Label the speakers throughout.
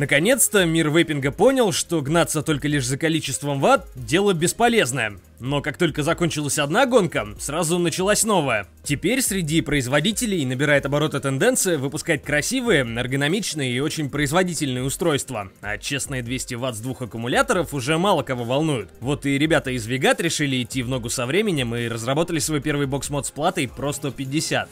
Speaker 1: Наконец-то мир вейпинга понял, что гнаться только лишь за количеством ватт – дело бесполезное. Но как только закончилась одна гонка, сразу началась новая. Теперь среди производителей набирает обороты тенденция выпускать красивые, эргономичные и очень производительные устройства. А честные 200 ватт с двух аккумуляторов уже мало кого волнуют. Вот и ребята из Вигат решили идти в ногу со временем и разработали свой первый бокс-мод с платой Pro 150.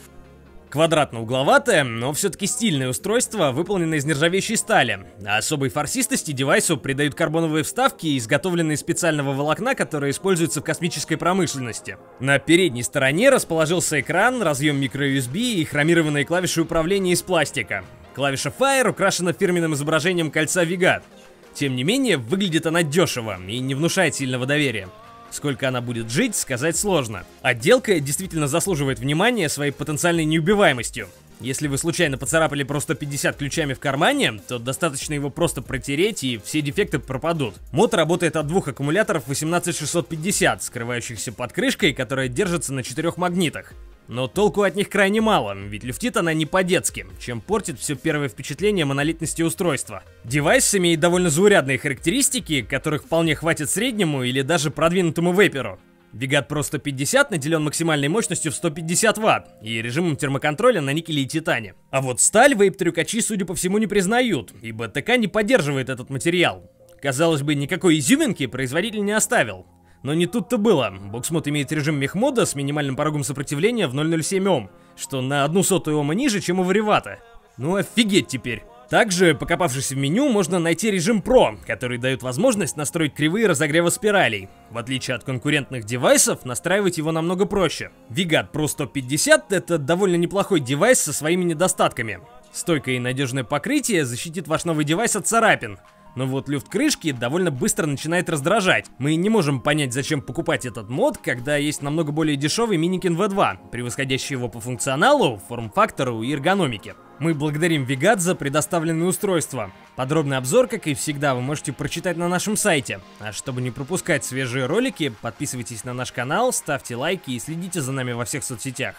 Speaker 1: Квадратно-угловатое, но все-таки стильное устройство, выполненное из нержавеющей стали. Особой форсистости девайсу придают карбоновые вставки, изготовленные из специального волокна, которое используется в космической промышленности. На передней стороне расположился экран, разъем microUSB и хромированные клавиши управления из пластика. Клавиша Fire украшена фирменным изображением кольца Вигат. Тем не менее, выглядит она дешево и не внушает сильного доверия. Сколько она будет жить, сказать сложно. Отделка действительно заслуживает внимания своей потенциальной неубиваемостью. Если вы случайно поцарапали Pro 150 ключами в кармане, то достаточно его просто протереть и все дефекты пропадут. Мод работает от двух аккумуляторов 18650, скрывающихся под крышкой, которая держится на четырех магнитах. Но толку от них крайне мало, ведь люфтит она не по-детски, чем портит все первое впечатление монолитности устройства. Девайс имеет довольно заурядные характеристики, которых вполне хватит среднему или даже продвинутому вейперу. VGOD Pro 150 наделен максимальной мощностью в 150 Вт и режимом термоконтроля на никеле и титане. А вот сталь вейп-трюкачи, судя по всему, не признают, ибо ТК не поддерживает этот материал. Казалось бы, никакой изюминки производитель не оставил. Но не тут-то было. Боксмод имеет режим мехмода с минимальным порогом сопротивления в 0.07 Ом, что на одну сотую Ома ниже, чем у Варивата. Ну офигеть теперь. Также, покопавшись в меню, можно найти режим Pro, который дает возможность настроить кривые разогрева спиралей. В отличие от конкурентных девайсов, настраивать его намного проще. Vigat Pro 150 это довольно неплохой девайс со своими недостатками. Стойкое и надежное покрытие защитит ваш новый девайс от царапин, но вот люфт крышки довольно быстро начинает раздражать. Мы не можем понять, зачем покупать этот мод, когда есть намного более дешевый Миникин V2, превосходящий его по функционалу, форм-фактору и эргономике. Мы благодарим Вигат за предоставленные устройства. Подробный обзор, как и всегда, вы можете прочитать на нашем сайте. А чтобы не пропускать свежие ролики, подписывайтесь на наш канал, ставьте лайки и следите за нами во всех соцсетях.